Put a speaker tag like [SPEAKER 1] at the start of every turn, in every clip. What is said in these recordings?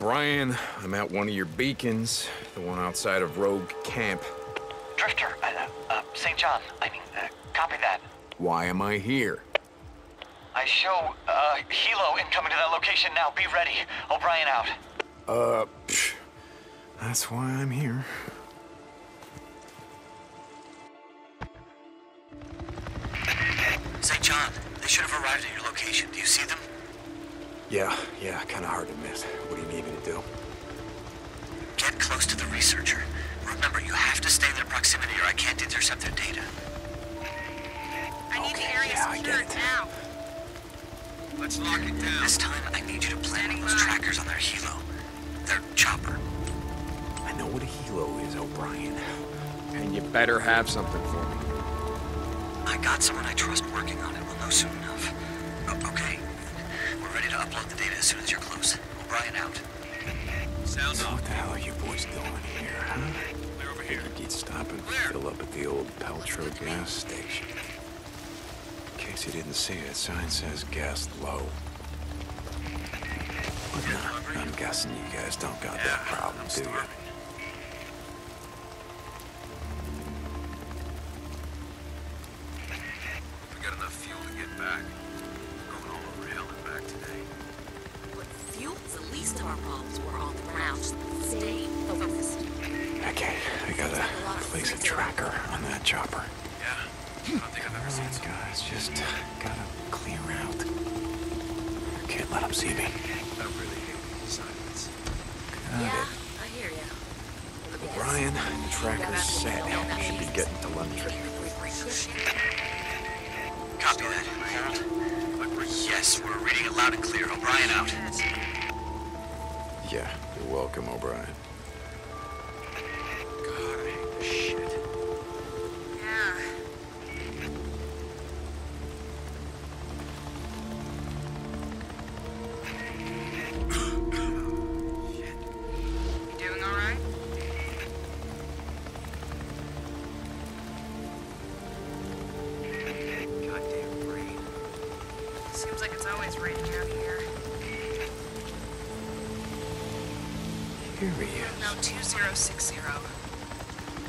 [SPEAKER 1] O'Brien. I'm at one of your beacons, the one outside of Rogue Camp.
[SPEAKER 2] Drifter, uh, uh, St. John, I mean, uh, copy that.
[SPEAKER 1] Why am I here?
[SPEAKER 2] I show, uh, helo incoming to that location now. Be ready. O'Brien out.
[SPEAKER 1] Uh, psh, that's why I'm here.
[SPEAKER 2] St. John, they should have arrived at your location. Do you see them?
[SPEAKER 1] Yeah, yeah, kinda hard to miss. What do you need me to do?
[SPEAKER 2] Get close to the researcher. Remember, you have to stay in their proximity or I can't intercept their data.
[SPEAKER 3] I need
[SPEAKER 1] Okay,
[SPEAKER 3] the area
[SPEAKER 1] yeah,
[SPEAKER 3] secured now.
[SPEAKER 4] Let's lock it down.
[SPEAKER 2] This time, I need you to plant on those trackers on their helo. Their chopper.
[SPEAKER 1] I know what a helo is, O'Brien. And you better have something for me.
[SPEAKER 2] I got someone I trust working on it. We'll know soon enough. O- okay. We're ready to upload the data as soon as you're close. O'Brien out.
[SPEAKER 4] Sound
[SPEAKER 1] So
[SPEAKER 4] off.
[SPEAKER 1] what the hell are you boys doing here, huh?
[SPEAKER 4] Clear over here.
[SPEAKER 1] Figured you'd stop and
[SPEAKER 4] Where?
[SPEAKER 1] fill up at the old Peltro gas station. In case you didn't see it, sign says gas low. But nah, I'm guessing you guys don't got that problem,
[SPEAKER 4] I'm
[SPEAKER 1] do you?
[SPEAKER 3] Fuel's the least our problems. We're on the ground. Stay focused.
[SPEAKER 1] Okay, I gotta place a tracker on that chopper.
[SPEAKER 4] Yeah. I don't think I've ever seen oh
[SPEAKER 1] These
[SPEAKER 4] something.
[SPEAKER 1] guys just gotta clear out. Can't let them see me.
[SPEAKER 4] I really hate these assignments.
[SPEAKER 1] Got
[SPEAKER 3] yeah,
[SPEAKER 1] it.
[SPEAKER 3] I hear ya. Let me.
[SPEAKER 1] Brian, the tracker's set.
[SPEAKER 3] Yeah, that
[SPEAKER 1] Should be
[SPEAKER 3] means-
[SPEAKER 1] getting telemetry.
[SPEAKER 2] Copy that. Hold. Yes, we're reading it loud and clear. O'Brien out.
[SPEAKER 1] Yeah, you're welcome, O'Brien.
[SPEAKER 4] God, I hate this shit.
[SPEAKER 3] Yeah. You doing all right?
[SPEAKER 4] Goddamn rain.
[SPEAKER 3] Seems like it's always raining out here.
[SPEAKER 1] Here he is.
[SPEAKER 3] No 2060.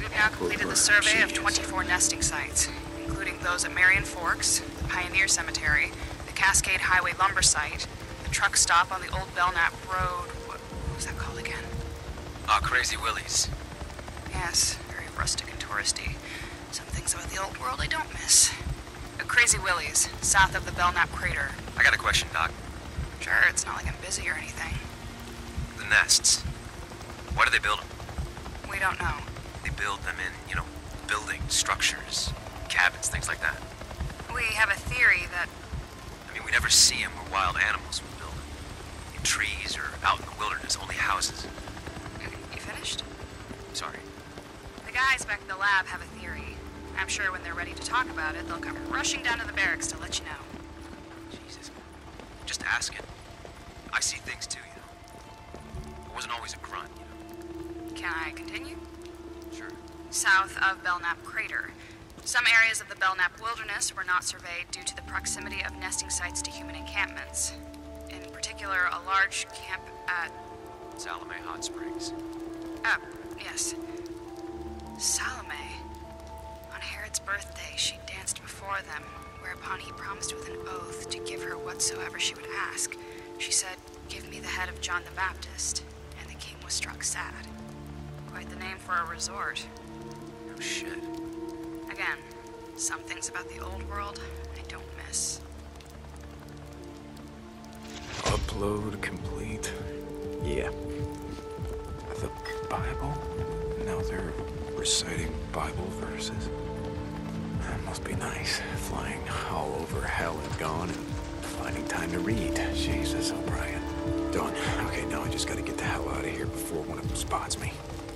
[SPEAKER 3] We've now completed the survey of 24 nesting sites, including those at Marion Forks, the Pioneer Cemetery, the Cascade Highway lumber site, the truck stop on the old Belknap Road. What, what was that called again?
[SPEAKER 2] Ah, Crazy Willies.
[SPEAKER 3] Yes, very rustic and touristy. Some things about the old world I don't miss. Uh, Crazy Willie's, south of the Belknap crater.
[SPEAKER 2] I got a question, Doc.
[SPEAKER 3] Sure, it's not like I'm busy or anything.
[SPEAKER 2] The nests. Why do they build them?
[SPEAKER 3] We don't know.
[SPEAKER 2] They build them in, you know, buildings, structures, cabins, things like that.
[SPEAKER 3] We have a theory that
[SPEAKER 2] I mean, we never see them where wild animals would build them. In trees or out in the wilderness, only houses.
[SPEAKER 3] You finished?
[SPEAKER 2] Sorry.
[SPEAKER 3] The guys back at the lab have a theory. I'm sure when they're ready to talk about it, they'll come rushing down to the barracks to let you know.
[SPEAKER 2] Jesus. Just asking. I see things too, you know. I wasn't always a grunt, you know.
[SPEAKER 3] Can I continue?
[SPEAKER 2] Sure.
[SPEAKER 3] South of Belknap Crater. Some areas of the Belknap Wilderness were not surveyed due to the proximity of nesting sites to human encampments. In particular, a large camp at.
[SPEAKER 2] Salome Hot Springs.
[SPEAKER 3] Ah, yes. Salome. On Herod's birthday, she danced before them, whereupon he promised with an oath to give her whatsoever she would ask. She said, Give me the head of John the Baptist, and the king was struck sad. Quite the name for a resort.
[SPEAKER 2] Oh, shit.
[SPEAKER 3] Again, some things about the old world I don't miss.
[SPEAKER 1] Upload complete. Yeah. The Bible? Now they're reciting Bible verses. That must be nice, flying all over hell and gone and finding time to read. Jesus, O'Brien. Done. Okay, now I just gotta get the hell out of here before one of them spots me.